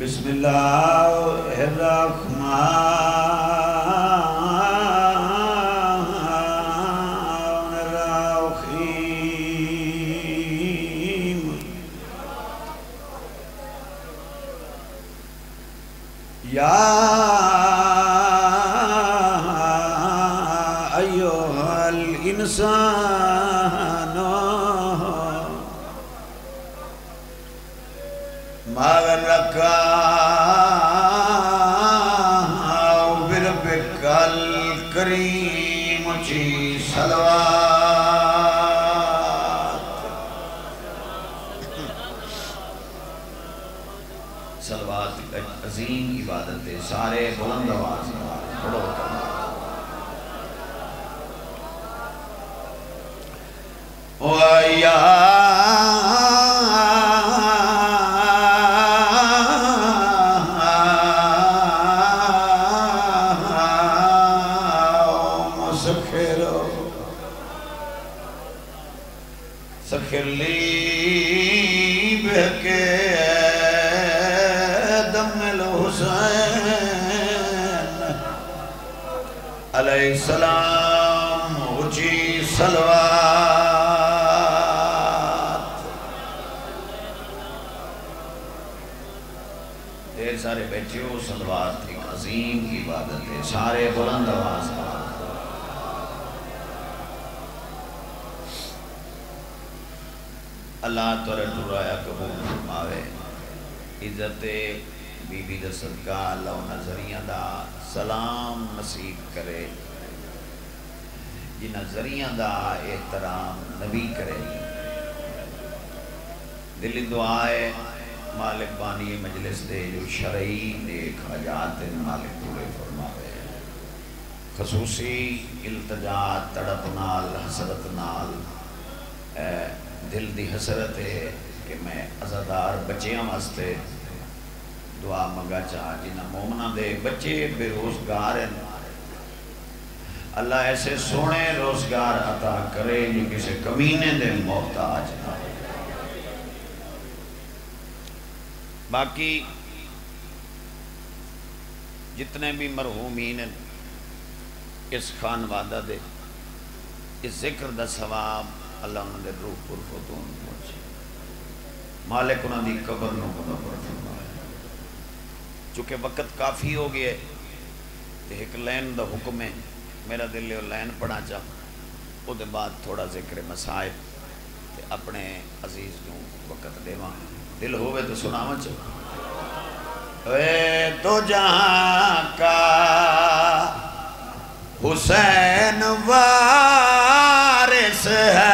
بسم الله الرحمن بربك الكريم جي صلوات صلوات ایک عظیم عبادت ہے سارے بلند آواز پڑھو وَيَا سخر لی بہکے دم الحسین۔ علیہ السلام اچھی سلوات دیر سارے بیٹھے ہو سلوات ایک عظیم عبادت ہے۔ سارے بلند آواز کا اللہ تو رٹورایا قبول فرماوے۔ عزت بی بی دا صدقہ اللہ نظریہ دا سلام نصیب کرے۔ جنہ ذریعہ دا احترام نبی کرے۔ دلی دعائے مالک بانی مجلس دے جو شرعی نیک حجات مالک پورے فرماوے۔ خصوصی التجا تڑپ نال، حسرت نال، اے دل دی حسرت ہے کہ میں ازادار بچیاں واسطے دعا منگا چاہ جنہ مومنہ دے بچے بے روزگار ہیں۔ اللہ ایسے سونے روزگار عطا کرے جو کسی کمینے دے محتاج نہ ہو۔ باقی جتنے بھی مرحومین ہیں، اس خانوادہ دے، اس ذکر دا ثواب اللہ انہوں نے روح پر فتون پہنچے مالک انہوں نے قبر نو منور فرمائے چونکہ وقت کافی ہو گئے تو ایک لین دا حکم ہے، میرا دل ہے لین پڑھا چاہ او دے بعد تھوڑا ذکر مسائب تے اپنے عزیز نو وقت دے وہاں دل ہوئے تو سناوا چاہ اے تو جہاں کا حسین وارث ہے۔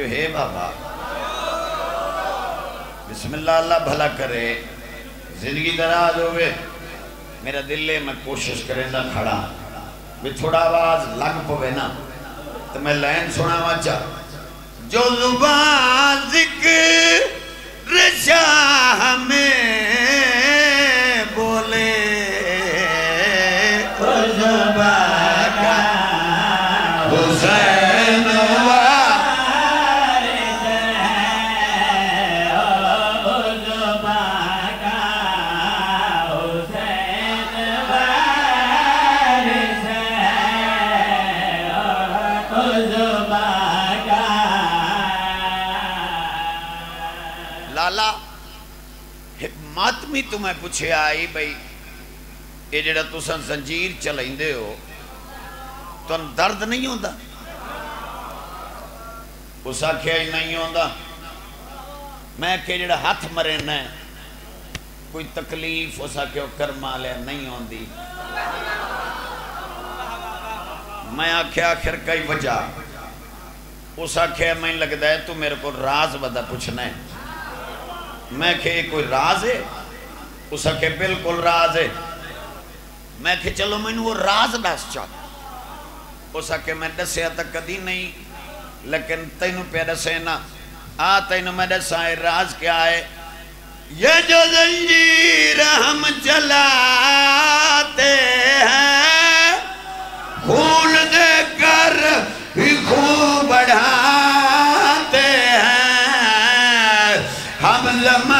توجہ ہے بابا۔ بسم اللہ اللہ بھلا کرے۔ زندگی دراز ہوئے میرا دل ہے، میں کوشش کریں دا کھڑا۔ بھی تھوڑا آواز لگ پوے نا تو میں لین سنا واچا جو زبان ذکر شاہ میں ماتمی تمہیں پوچھے آئی بھئی، یہ جڑا تساں زنجیر چلائیں ہو تو درد نہیں ہوتا اس آکھیا ہی نہیں ہوتا میں کہ جڑا ہاتھ مرنا ہے کوئی تکلیف اس آکھیا کرما لیا نہیں ہوندی۔ میں آکھیا آخر کئی وجہ؟ اس آکھیا میں لگتا ہے تو میرے کو راز بدا پوچھنا ہے۔ میں کہ یہ کوئی راز ہے؟ اس آکھیا بالکل راز ہے میں کہ چلو میں وہ راز ڈس چاہ اس آکھیا میں دسیا تک کدی نہیں، لیکن تینوں پہ دسے نا۔ آ، تینوں میں دسا ہے، راز کیا ہے؟ یہ جو زنجیر ہم چلاتے ہیں، خون دے کر بھی خون بڑھاتے ہیں۔ ہم زمانے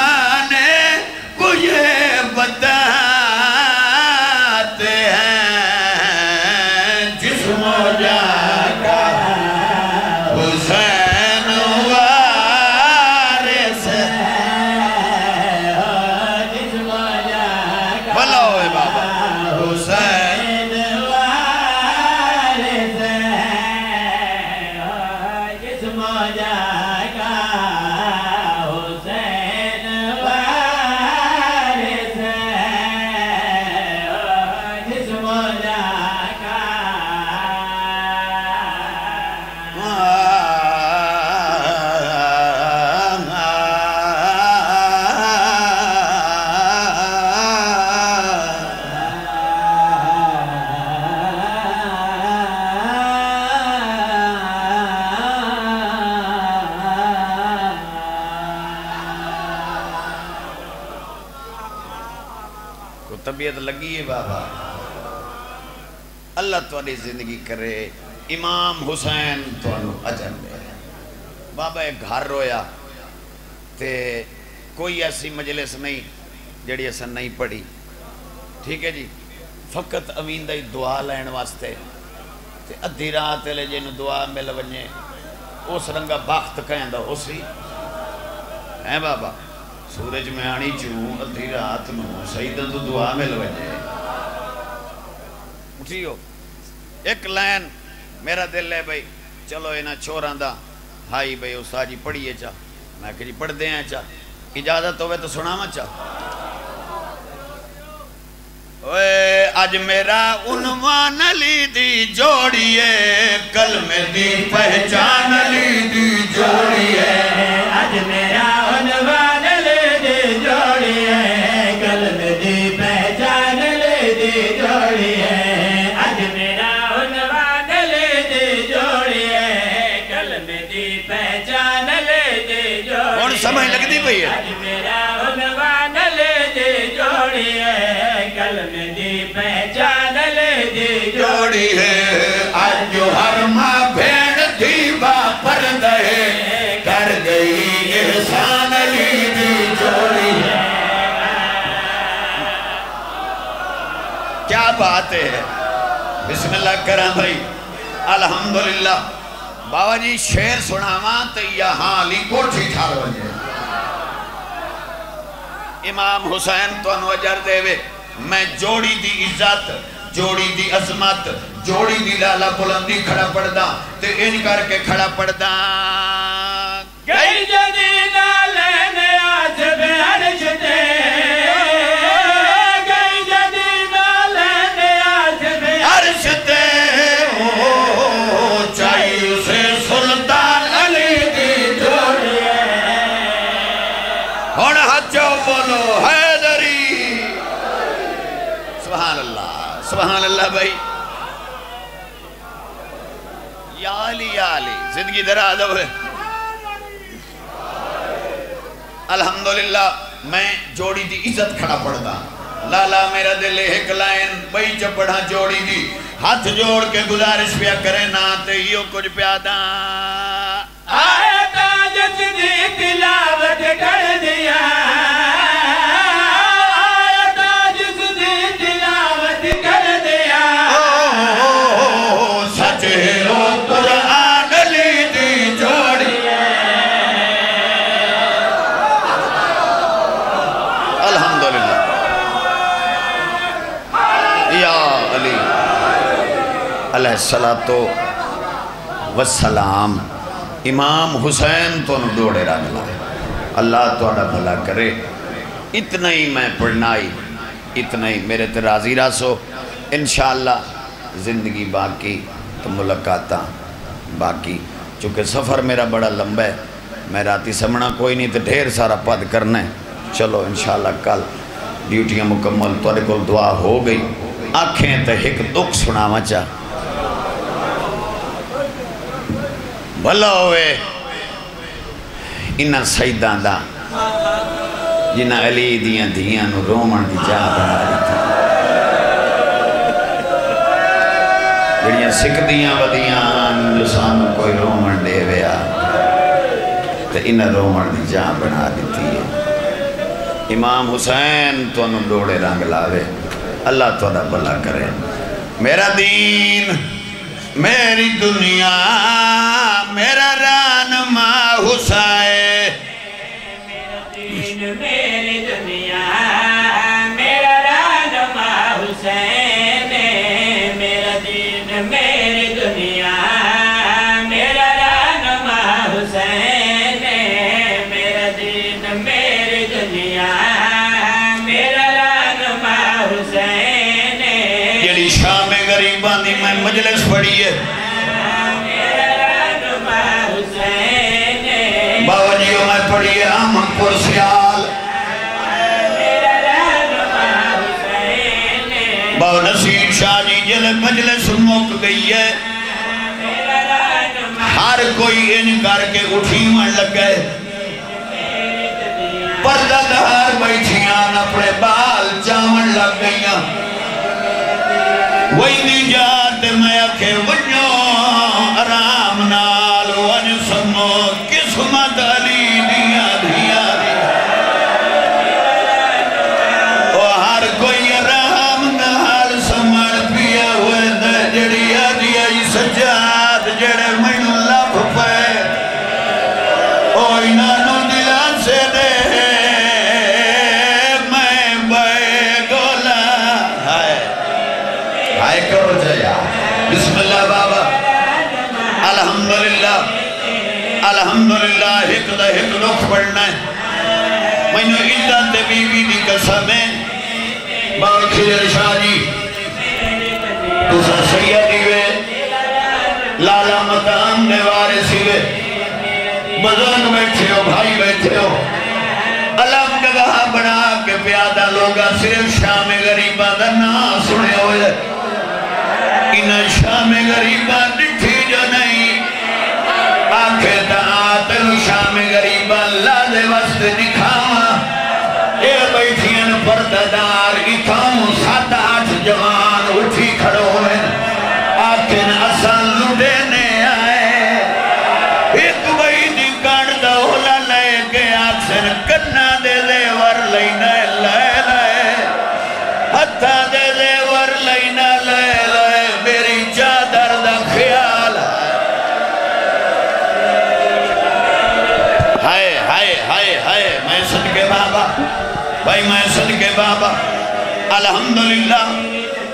اللہ تاری زندگی کرے، امام حسین تو اجر دے بابا ایک گھر رویا، تے کوئی ایسی مجلس نہیں جڑی ایسا نہیں پڑھی۔ ٹھیک ہے جی؟ فقط امین دائی دعا لین واسطے۔ تے ادھی رات لے جنو دعا مل ونجے، اس رنگا بخت کہیں دا اسی ہیں بابا، سورج میں آنی چوں، ادھی رات نو سیدن تو دعا مل وجے اٹھیو ایک لین میرا دل ہے بھئی چلو اینا چھوڑاں دا ہائی بھئی استاد جی پڑھیے چا میں کہ جی پڑھ دے ہیں چا اجازت ہوئے تو سنا چا اوے اج میرا عنوان علی دی جوڑیے کلمے دی پہچان علی دی جوڑیے اج میرا جوڑی ہے آج جو ہر ماں بھین تھی باپر دے کر گئی احسان علی دی جوڑی ہے کیا بات ہے بسم اللہ کرم بھائی الحمدللہ بابا جی شیر سناواں تو یہاں علی کوٹھی ٹھار وجے امام حسین تو انوجر دے وے میں جوڑی دی عزت جوڑی دی عظمت جوڑی دی لالا بلندی کھڑا پڑدا تے ان کر کے کھڑا پڑدا گئی جدیدہ لینے زندگی دراز ہوئے الحمدللہ، میں جوڑی دی عزت کھڑا پڑھتا۔ لالا، میرا دل ایک لائن بئی چپڑا جوڑی دی۔ ہاتھ جوڑ کے گزارش پیا کرے نا تے یو کچھ پیا دا آیا تاجت دی تلاوت کر دیا۔ علی۔ علیہ السلام امام حسین تو دوڑے رنگ لائے اللہ تو بھلا کرے۔ اتنا ہی میں پڑھنائی اتنا ہی۔ میرے تے راضی راسو۔ انشاءاللہ زندگی باقی تو ملاقاتاں باقی۔ چونکہ سفر میرا بڑا لمبا ہے۔ میں راتی سمنا کوئی نہیں تو ڈھیر سارا پد کرنا ہے۔ چلو انشاءاللہ کل ڈیوٹیاں مکمل توڑے کو دعا ہو گئی۔ آنکھیں تو ایک دکھ سناوا چاہ بھلا ہوئے۔ انہاں سیدان دا جنہ علی دیاں دیاں نو رومن دی جا بنا دیتا۔ جڑیاں سکھ دیاں ودیاں جو سانو کوئی رومن دے ویا تو انہ رومن دی جا بنا دیتی ہے۔ امام حسین تو انہوں ڈوڑے رنگ لاوے۔ اللہ تو بھلا بلا کرے۔ میرا دین میری دنیا میرا رانما حسین۔ شاہ مجلس موک گئی ہے۔ ہر کوئی ان کر کے اٹھی من لگ گئے پردہ دہار بیٹھیاں اپنے بال چاون لگ گئیاں۔ وہی دی جات میں اکھے ونیو آرام نال ون سمو قسمت علی پڑھنا ہے۔ میں نے عزت بی بی دی قسم ہے۔ باو کھجر شاہ جی۔ دوسرا سید جی دیوے لالا مقام نے وارث ہوئے بزرگ بیٹھے ہو، بھائی بیٹھے ہو۔ علم جگہ بنا کے پیادہ لوگا صرف شام غریبہ دا نا سنے ہوئے انہیں شام غریبہ ڈٹھی جو نہیں۔ آنکھیں تا آتل غریبہ صدقے بابا، بھائی میں صدقے بابا، الحمدللہ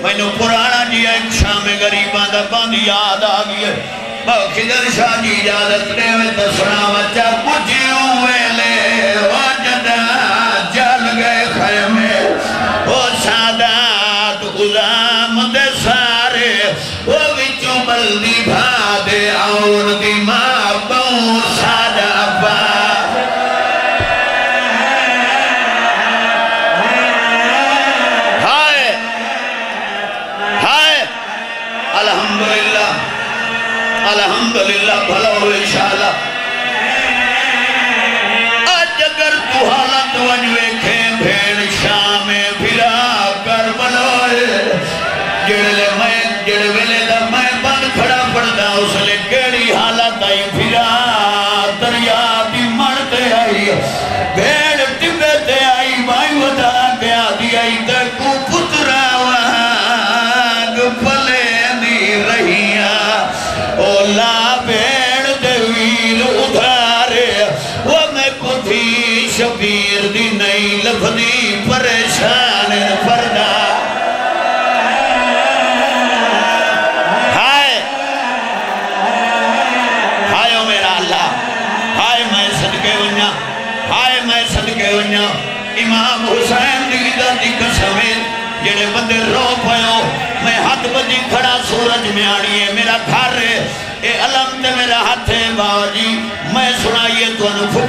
میں نے پرانا جی ایک شام غریبان دا بند یاد آگئی ہے۔ بہت کدر شاہ جی اجازت نے میں تو سنا بچہ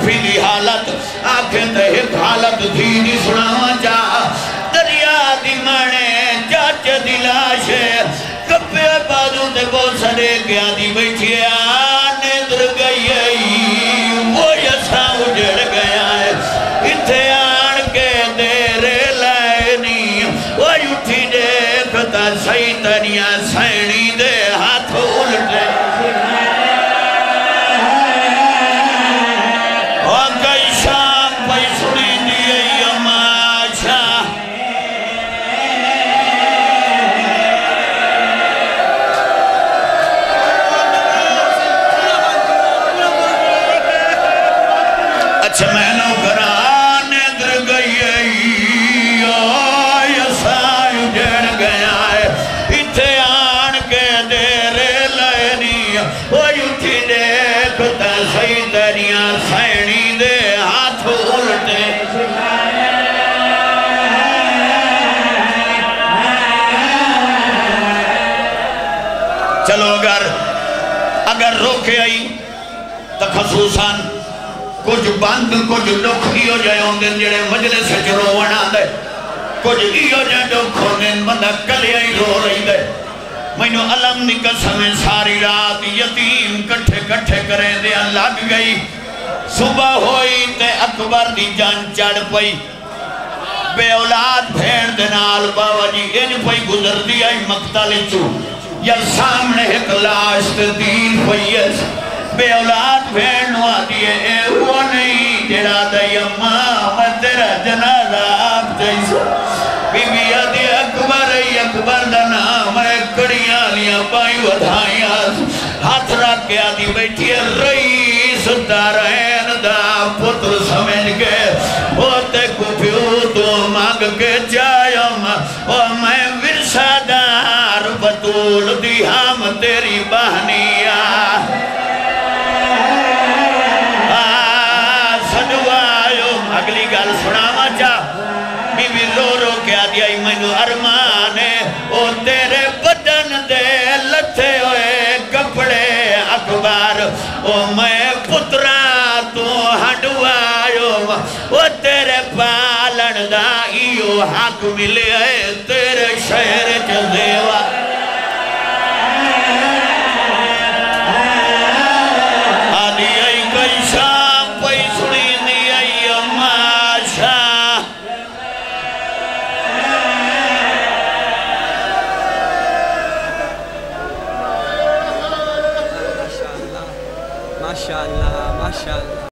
تو حالت، آنکھیں دہت حالت تھی دی جا۔ دریا دی مانے چاچ دی لاشے کپے بازو دے بہت سرے گیا دی بیٹھیا اچھا میں در گئی آئی جڑ گیا ہے۔ اتھے آن کے دیرے اٹھی دیکھتا سی سینی دے ہاتھ الٹے۔ چلو اگر اگر روکے آئی تو خصوصاً کچھ بند، کچھ دکھ ایو جائے ہوں دن جڑے مجلس چرو ونا دے۔ کچھ ایو جائے دکھ ہوں دن بندہ کلی آئی رو رہی دے۔ میں نو علم دی قسمیں ساری رات یتیم کٹھے کٹھے کریں دے لگ گئی۔ صبح ہوئی تے اکبر دی جان چڑھ پئی۔ بے اولاد بھیڑ دنال بابا جی ان پئی گزر دی آئی مقتل چو یا سامنے ایک لاش تے دین پئیس بے اولاد بھیڑ نوا دیئے اے وہ نہیں، جڑا دائی اماں میں تیرا جنازہ آپ جیسا بی بی آدھی اکبر، ای اکبر دا نام ہے، کڑیاں لیا بائی ودھائیاں۔ ہاتھ رکھ کے آدھی بیٹھی رئیس دارین دا پتر سمجھ کے ہوتے کو پیو تو مانگ کے جائم ایو حق ملے ہے